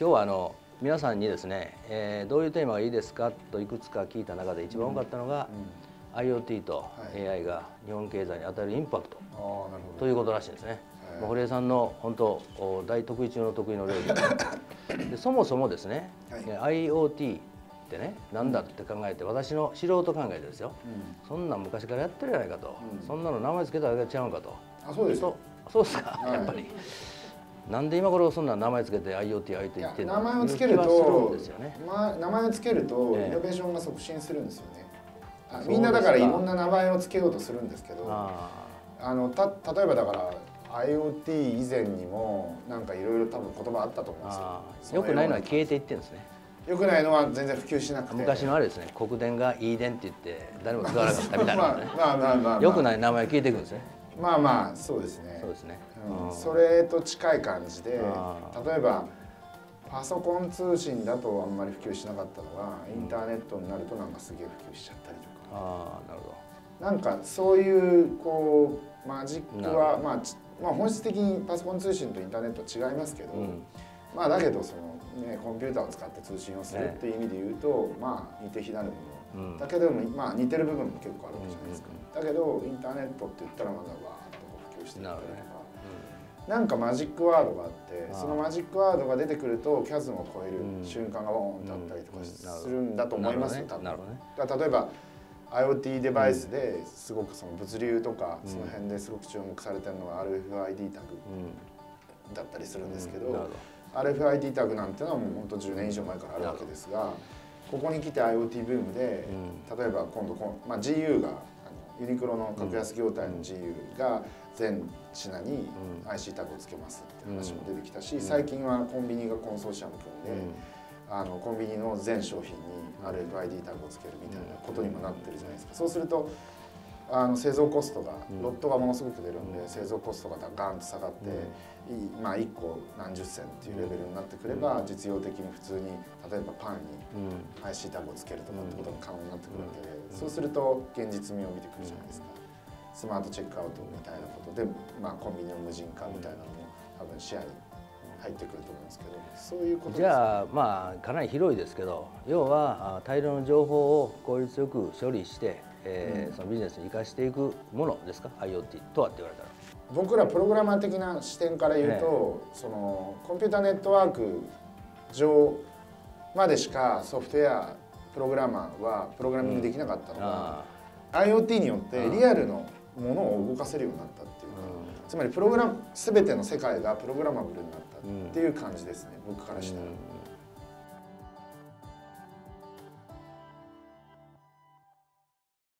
今日はあの皆さんにですね、えー、どういうテーマがいいですかといくつか聞いた中で一番多かったのが、うん。うん、IoT と AI が日本経済に与えるインパクト、はい、ということらしいんですね。もう堀江さんの本当大得意中の得意の領域 でそもそもですね、はい、IoT ってね何だって考えて私の素人考えてですよ、うん、そんなん昔からやってるじゃないかと、うん、そんなの名前付けただけちゃうかと。あそうですそうですか、はい、やっぱり。なんで今頃そんな名前つけて IoT、IoT 言って名前をつけると、ね、まあ、名前をつけるとイノベーションが促進するんですよね。ええ、みんなだからいろんな名前をつけようとするんですけどあのた例えばだから IoT 以前にもなんかいろいろ多分言葉あったと思うんですよ。よくないのは消えていってるんですね。よくないのは全然普及しなくて。昔のあれですね。国電がいい電って言って誰も使わなかったみたいなね。まあまあまあ。よくない名前消えていくんですねまあまあそうですね。そうですね、うん、それと近い感じで例えばパソコン通信だとあんまり普及しなかったのがインターネットになるとなんかすげえ普及しちゃったりとか、ああなるほど。なんかそういうこうマジックは、まあ、まあ本質的にパソコン通信とインターネット違いますけど、うん、まあだけどそのね、コンピューターを使って通信をするっていう意味で言うと、ね、まあ似て非なるもの、うん、だけどまあ似てる部分も結構あるわけじゃないですか、うん、だけどインターネットって言ったらまだわーっと普及していったりとか、ね。うん、なんかマジックワードがあってそのマジックワードが出てくるとキャズムを超える瞬間がボーンとあったりとかするんだと思いますよ、多分、ね、例えば IoT デバイスですごくその物流とかその辺ですごく注目されてるのが RFID タグだったりするんですけど、RFID タグなんていうのはもう本当10年以上前からあるわけですがここに来て IoT ブームで、例えば今度こ、まあ、GU がユニクロの格安業態の GU が全品に IC タグをつけますって話も出てきたし、最近はコンビニがコンソーシアム組んで、あのコンビニの全商品に RFID タグをつけるみたいなことにもなってるじゃないですか。そうするとあの製造コストが、ロットがものすごく出るんで、製造コストがガンと下がって、まあ、1個何十銭っていうレベルになってくれば、実用的に普通に例えばパンに IC タグをつけるとかってことが可能になってくるわけで、そうすると現実味を見てくるじゃないですか。スマートチェックアウトみたいなことで、まあ、コンビニの無人化みたいなのも多分視野に入ってくると思うんですけどそういうことじゃあまあかなり広いですけど要は大量の情報を効率よく処理して、えー、うん、そのビジネスに生かしていくものですか？IoT とはって言われたら。僕らプログラマー的な視点から言うと、そのコンピューターネットワーク上までしかソフトウェアプログラマーはプログラミングできなかったのが、うん、IoT によってリアルのものを動かせるようになったっていうか、うん、つまりプログラム全ての世界がプログラマブルになったっていう感じですね、僕からしたら。